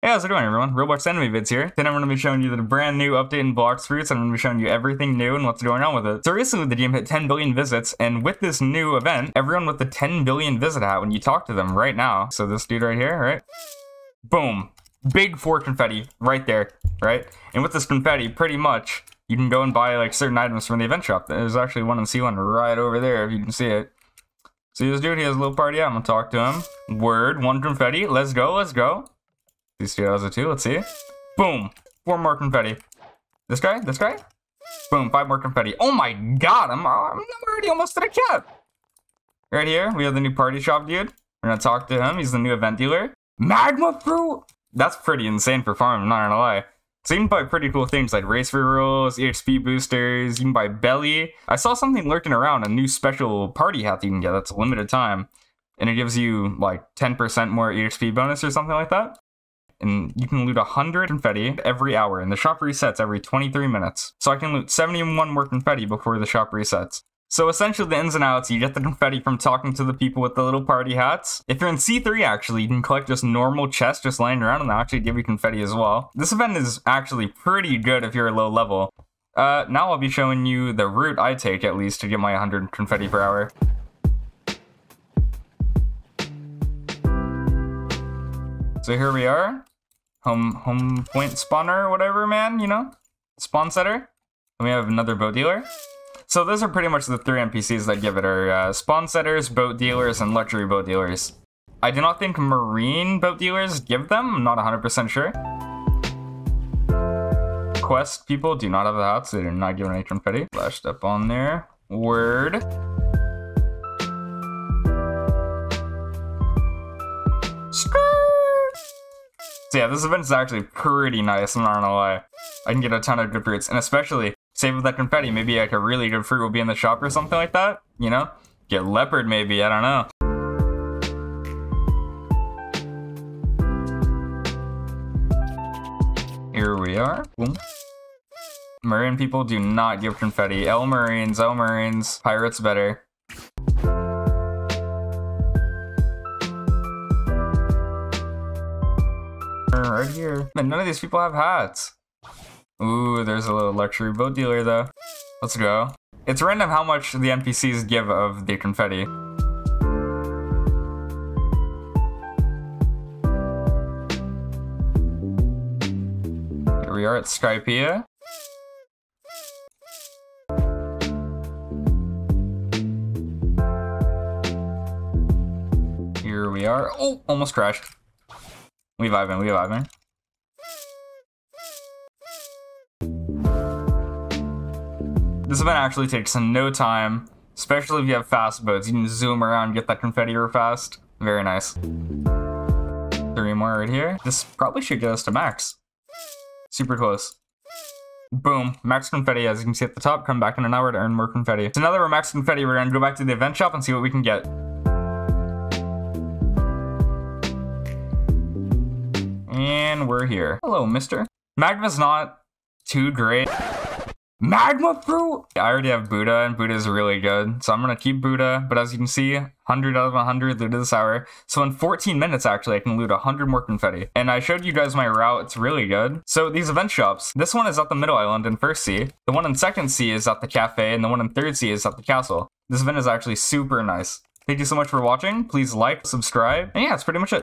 Hey, how's it going everyone? Roblox Anime Vids here. Today I'm going to be showing you the brand new update in Blox Fruits and I'm going to be showing you everything new and what's going on with it. So recently the game hit 10 billion visits and with this new event, everyone with the 10 billion visit hat when you talk to them right now. So this dude right here, right? Boom. Big four confetti right there, right? And with this confetti, pretty much, you can go and buy like certain items from the event shop. There's actually one in C1 right over there if you can see it. See this dude, he has a little party. I'm going to talk to him. Word, one confetti. Let's go, let's go. These two has a two. Let's see. Boom. Four more confetti. This guy? This guy? Boom. Five more confetti. Oh my god. I'm, I'm already almost at a cap. Right here, we have the new party shop dude. We're gonna talk to him. He's the new event dealer. Magma fruit. That's pretty insane for farm. I'm not gonna lie. So you can buy pretty cool things like race rerolls, EXP boosters. You can buy belly. I saw something lurking around, a new special party hat you can get that's a limited time. And it gives you like 10% more EXP bonus or something like that and you can loot 100 confetti every hour, and the shop resets every 23 minutes. So I can loot 71 more confetti before the shop resets. So essentially the ins and outs, you get the confetti from talking to the people with the little party hats. If you're in C3 actually, you can collect just normal chests just laying around and they'll actually give you confetti as well. This event is actually pretty good if you're a low level. Uh, now I'll be showing you the route I take at least to get my 100 confetti per hour. So here we are home home point spawner or whatever, man, you know? Spawn setter. And we have another boat dealer. So those are pretty much the three NPCs that give it are uh, spawn setters, boat dealers, and luxury boat dealers. I do not think marine boat dealers give them, I'm not 100% sure. Quest people do not have the hats, they do not give an any confetti. Flashed up on there. Word. So yeah, this event is actually pretty nice, I'm not gonna lie. I can get a ton of good fruits, and especially, save with that confetti, maybe like a really good fruit will be in the shop or something like that, you know? Get leopard maybe, I don't know. Here we are. Boom. Marine people do not give confetti. L Marines, L Marines, pirates better. Here. And none of these people have hats. Ooh, there's a little luxury boat dealer though. Let's go. It's random how much the NPCs give of the confetti. Here we are at Skypiea. Here we are. Oh, almost crashed. We vibing, we vibing. This event actually takes no time, especially if you have fast boats. You can zoom around, and get that confetti real fast. Very nice. Three more right here. This probably should get us to max. Super close. Boom, max confetti as you can see at the top. Come back in an hour to earn more confetti. So now that we're max confetti, we're gonna go back to the event shop and see what we can get. And we're here. Hello, mister. Magma's not too great. Magma fruit! I already have Buddha, and Buddha is really good. So I'm gonna keep Buddha, but as you can see, 100 out of 100 looted this hour. So in 14 minutes, actually, I can loot 100 more confetti. And I showed you guys my route, it's really good. So these event shops, this one is at the middle island in first sea. The one in second sea is at the cafe, and the one in third sea is at the castle. This event is actually super nice. Thank you so much for watching. Please like, subscribe, and yeah, that's pretty much it.